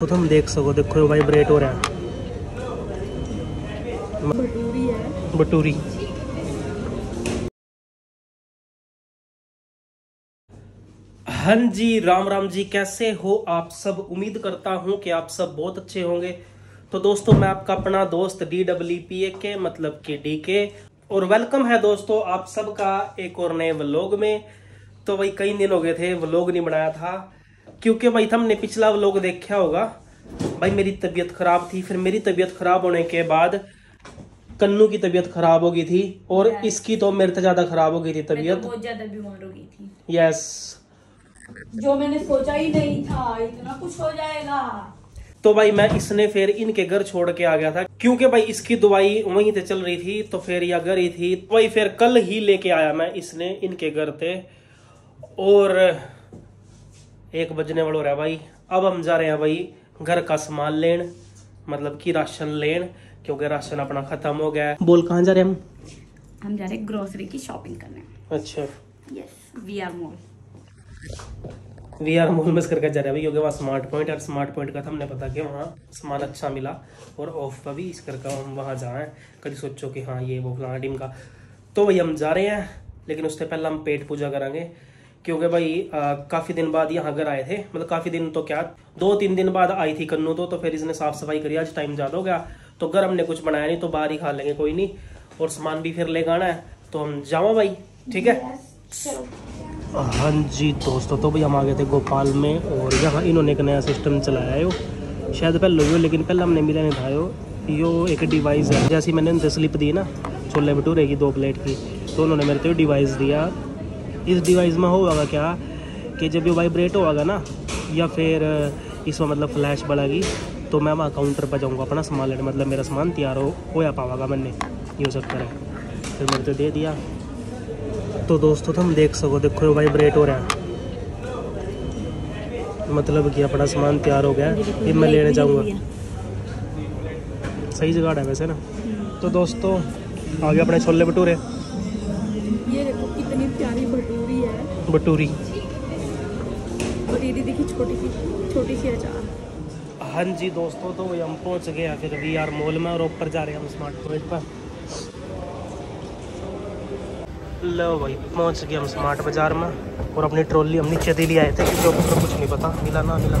तो तुम देख सको देखो वाइब्रेट हो रहा है। भटूरी हाँ। जी राम राम जी कैसे हो आप सब? उम्मीद करता हूँ कि आप सब बहुत अच्छे होंगे। तो दोस्तों मैं आपका अपना दोस्त डी डब्ल्यू पी ए के मतलब कि डी के और वेलकम है दोस्तों आप सबका एक और नए व्लॉग में। तो भाई कई दिन हो गए थे व्लॉग नहीं बनाया था। क्योंकि भाई हमने पिछला व्लॉग देखा होगा भाई मेरी तबीयत खराब थी फिर मेरी तबीयत खराब होने के बाद कन्नू की तबीयत खराब हो गई थी और इसकी तो मेरे से ज़्यादा खराब हो गई थी मैं तो बहुत ज़्यादा बीमार हो गई थी। यस जो मैंने सोचा ही नहीं था इतना कुछ हो जाएगा। तो भाई मैं इसने फिर इनके घर छोड़ के आ गया था क्योंकि भाई इसकी दवाई वहीं से चल रही थी तो फिर या घर ही थी। तो भाई फिर कल ही लेके आया मैं इसने इनके घर थे और एक बजने वाला हो रहा भाई। अब हम जा रहे हैं भाई घर का सामान लेन मतलब कि राशन लेन क्योंकि राशन अपना खत्म हो गया है। बोल कहाँ जा रहे हैं हम? हम जा रहे हैं ग्रोसरी की शॉपिंग करने। अच्छा। Yes we are mall we are mall में करके जा रहे हैं भाई क्योंकि वहाँ स्मार्ट पॉइंट और स्मार्ट पॉइंट का था हमने पता कि वहाँ सामान अच्छा मिला और ऑफ़ पर भी इस करके हम वहाँ जाए कभी सोचो कि हाँ ये वो फलाना टीम का। तो भाई हम जा रहे हैं लेकिन उससे पहले हम पेट पूजा करेंगे। क्योंकि भाई आ, काफ़ी दिन बाद यहाँ घर आए थे। मतलब काफ़ी दिन तो क्या दो तीन दिन बाद आई थी कन्नू तो तो फिर इसने साफ़ सफ़ाई करी आज टाइम ज़्यादा हो गया। तो घर हमने कुछ बनाया नहीं तो बाहर ही खा लेंगे कोई नहीं। और सामान भी फिर ले आना है तो हम जावा भाई ठीक है? हाँ जी दोस्तों तो भाई हम आ गए थे भोपाल में और यहाँ इन्होंने एक नया सिस्टम चलाया है। शायद पहले हो लेकिन पहले हमने मिला नहीं था यो। यो एक डिवाइस है जैसी मैंने उनसे स्लिप दी ना छोले भटूरे की दो प्लेट की तो उन्होंने मेरे को डिवाइस दिया। इस डिवाइस में होगा क्या कि जब ये वाइब्रेट होगा ना, या फिर इसमें मतलब फ्लैश बढ़ेगी तो मैं वहाँ काउंटर पर जाऊँगा, अपना सामान लेने मतलब मेरा सामान तैयार हो होया पावागा मैंने ये सकता है फिर मेरे तो दे दिया। तो दोस्तों, तुम देख सको, देखो वाइब्रेट हो रहा है। मतलब कि अपना सामान तैयार हो गया, ये मैं लेने जाऊँगा। सही जगह है वैसे ना। तो दोस्तों, आगे अपने छोले भटूरे। ये देखो, कितनी प्यारी भटूरी और ये देखिए छोटी सी छोटी सी अचार हाँ जी दोस्तों तो हम पहुँच गए हैं फिर वी आर मॉल में और ऊपर जा रहे हैं हम स्मार्ट पॉइंट पर। लो भाई पहुँच गए हम स्मार्ट बाज़ार में और अपनी ट्रॉली हम नीचे दे लिए आए थे क्योंकि ऊपर कुछ नहीं पता मिला ना मिला।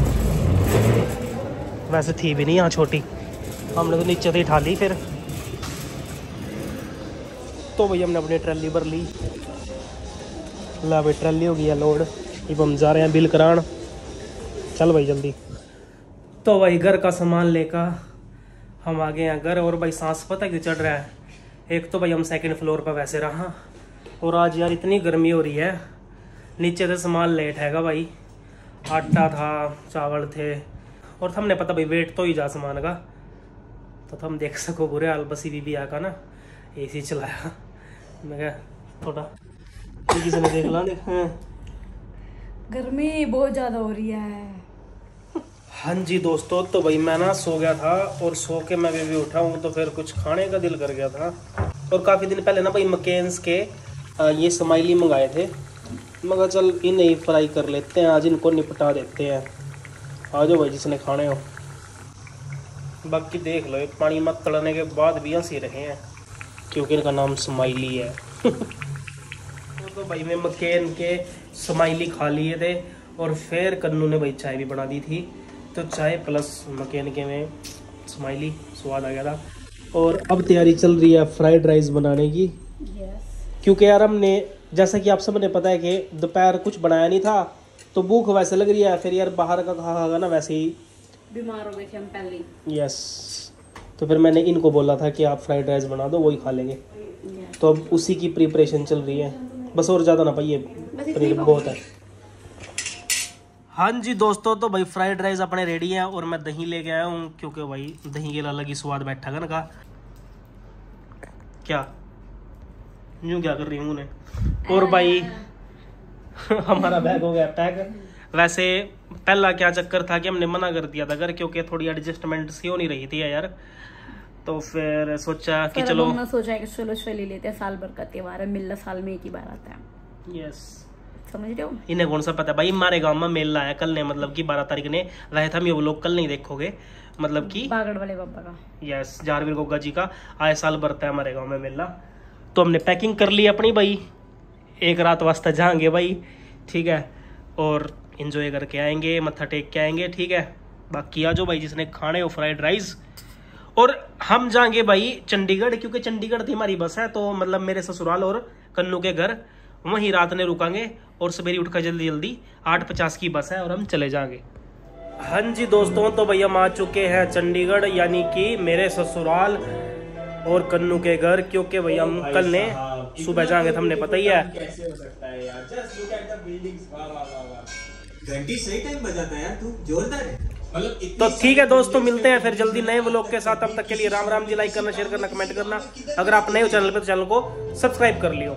वैसे थी भी नहीं यहाँ छोटी। हमने तो नीचे से ही ठा ली फिर। तो भाई हमने अपनी ट्रॉली भर ली। ला भाई ट्रॉली हो गई है लोड अब हम जा रहे हैं बिल करान चल भाई जल्दी तो भाई घर का सामान लेकर हम आ गए हैं घर और भाई सांस पता क्यों चढ़ रहा है एक तो भाई हम सेकंड फ्लोर पर वैसे रहा और आज यार इतनी गर्मी हो रही है नीचे से सामान लेट हैगा भाई आटा था चावल थे और हमने पता भाई वेट तो ही जा सामान का तो हम देख सको बुरे हाल बसी बीबी आका ना एसी चलाया मैं क्या थोड़ा ये किसी ने देख ला देख। हाँ। गर्मी बहुत ज़्यादा हो रही है। हाँ जी दोस्तों तो भाई मैं ना सो गया था और सो के मैं भी उठा हूँ तो फिर कुछ खाने का दिल कर गया था। और काफ़ी दिन पहले ना भाई मकेन्स के ये स्माइली मंगाए थे। मगर चल इन्हें ही फ्राई कर लेते हैं आज इनको निपटा देते हैं। आ जाओ भाई जिसने खाने हो। बाकी देख लो पानी मत तड़ने के बाद भी हँसी रहे हैं क्योंकि इनका नाम स्माइली है। भाई मैं मकेन के स्माइली खा लिए थे और फिर कन्नू ने भाई चाय भी बना दी थी तो चाय प्लस मकेन के में स्माइली स्वाद आ गया था और अब तैयारी चल रही है फ्राइड राइस बनाने की यस क्योंकि यार हमने जैसा कि आप सबने पता है कि दोपहर कुछ बनाया नहीं था तो भूख वैसे लग रही है फिर यार बाहर का खा खागा ना वैसे ही बीमार हो गए थे हम पहले यस तो फिर मैंने इनको बोला था कि आप फ्राइड राइस बना दो वही खा लेंगे Yes. तो अब उसी की प्रिपरेशन चल रही है बस और ज़्यादा ना पाइए ही पनीर बहुत है। हाँ जी दोस्तों तो भाई फ्राइड राइस अपने रेडी हैं और मैं दही लेके आया हूँ क्योंकि भाई दही के अलग ही स्वाद बैठा ना का। क्या? यूँ क्या कर रही हूँ उन्हें? और भाई हमारा बैग हो गया पैक वैसे पहला क्या चक्कर था कि हमने मना कर दिया था घर क्योंकि थोड़ी एडजस्टमेंट सी हो नहीं रही थी यार। तो फिर सोचा कि चलो। हमने सोचा है कि चलो चले लेते हैं साल भर का त्योहार है मिलना साल में एक ही बार आता है। यस समझ रहे हो? इन्हें कौन सा पता भाई हमारे गाँव में मेला है कल ने मतलब कि बारह तारीख ने। रहे थे ये लोग कल नहीं देखोगे। मतलब कि बागड़ वाले बाबा का। यस जारवीर गोगा जी का। आए साल बरता है हमारे गाँव में मेला। तो हमने पैकिंग कर ली अपनी भाई। एक रात वास्ते जाएँगे भाई ठीक है? और इंजॉय करके आएँगे मत्था टेक के आएँगे ठीक है? बाकी आ जाओ भाई जिसने खाने हो फ्राइड राइस और हम जाएँगे भाई चंडीगढ़ क्योंकि चंडीगढ़ थी हमारी बस है तो मतलब मेरे ससुराल और कन्नू के घर वहीं रात ने रुकांगे और सवेरे उठकर जल्दी जल्दी आठ पचास की बस है और हम चले जाएँगे। हाँ जी दोस्तों तो भैया हम आ चुके हैं चंडीगढ़ यानी कि मेरे ससुराल और कन्नू के घर क्योंकि भैया हम कल ने सुबह जाएँगे तो हमने पता ही। है घंटी सही टाइम बजाता है यार तू? जोरदार है। तो ठीक है दोस्तों मिलते हैं फिर जल्दी नए ब्लॉग के साथ। अब तक के लिए राम राम जी लाइक करना शेयर करना कमेंट करना। अगर आप नए हो चैनल पे तो चैनल को सब्सक्राइब कर लियो।